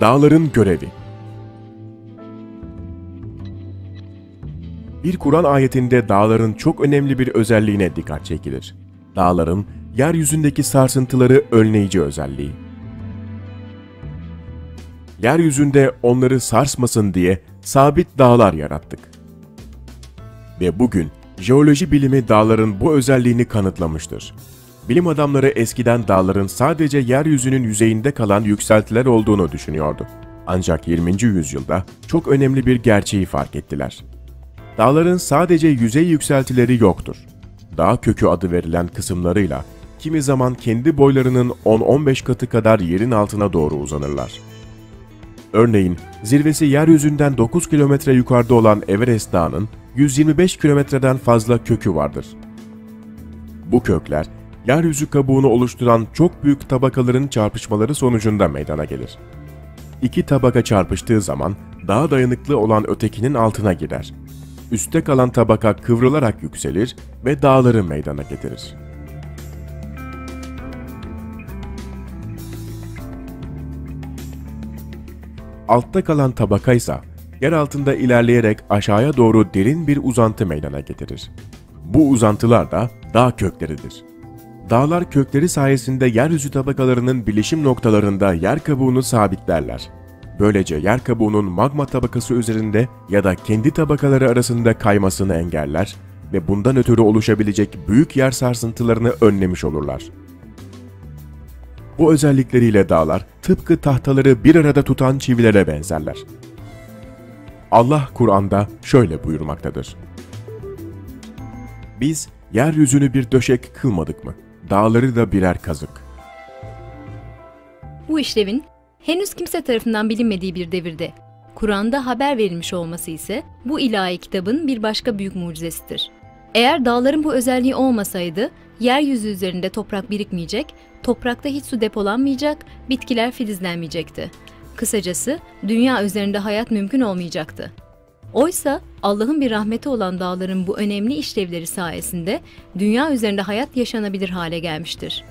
Dağların görevi Bir Kur'an ayetinde dağların çok önemli bir özelliğine dikkat çekilir. Dağların yeryüzündeki sarsıntıları önleyici özelliği. Yeryüzünde onları sarsmasın diye sabit dağlar yarattık. Ve bugün jeoloji bilimi dağların bu özelliğini kanıtlamıştır. Bilim adamları eskiden dağların sadece yeryüzünün yüzeyinde kalan yükseltiler olduğunu düşünüyordu. Ancak 20. yüzyılda çok önemli bir gerçeği fark ettiler. Dağların sadece yüzey yükseltileri yoktur. Dağ kökü adı verilen kısımlarıyla kimi zaman kendi boylarının 10-15 katı kadar yerin altına doğru uzanırlar. Örneğin zirvesi yeryüzünden 9 kilometre yukarıda olan Everest Dağı'nın 125 kilometreden fazla kökü vardır. Bu kökler, yeryüzü kabuğunu oluşturan çok büyük tabakaların çarpışmaları sonucunda meydana gelir. İki tabaka çarpıştığı zaman daha dayanıklı olan ötekinin altına girer. Üste kalan tabaka kıvrılarak yükselir ve dağları meydana getirir. Altta kalan tabaka ise yer altında ilerleyerek aşağıya doğru derin bir uzantı meydana getirir. Bu uzantılar da dağ kökleridir. Dağlar kökleri sayesinde yeryüzü tabakalarının bilişim noktalarında yer kabuğunu sabitlerler. Böylece yer kabuğunun magma tabakası üzerinde ya da kendi tabakaları arasında kaymasını engeller ve bundan ötürü oluşabilecek büyük yer sarsıntılarını önlemiş olurlar. Bu özellikleriyle dağlar tıpkı tahtaları bir arada tutan çivilere benzerler. Allah Kur'an'da şöyle buyurmaktadır. Biz yeryüzünü bir döşek kılmadık mı? Dağları da birer kazık. Bu işlevin henüz kimse tarafından bilinmediği bir devirde Kur'an'da haber verilmiş olması ise bu ilahi kitabın bir başka büyük mucizesidir. Eğer dağların bu özelliği olmasaydı, yeryüzü üzerinde toprak birikmeyecek, toprakta hiç su depolanmayacak, bitkiler filizlenmeyecekti. Kısacası dünya üzerinde hayat mümkün olmayacaktı. Oysa Allah'ın bir rahmeti olan dağların bu önemli işlevleri sayesinde dünya üzerinde hayat yaşanabilir hale gelmiştir.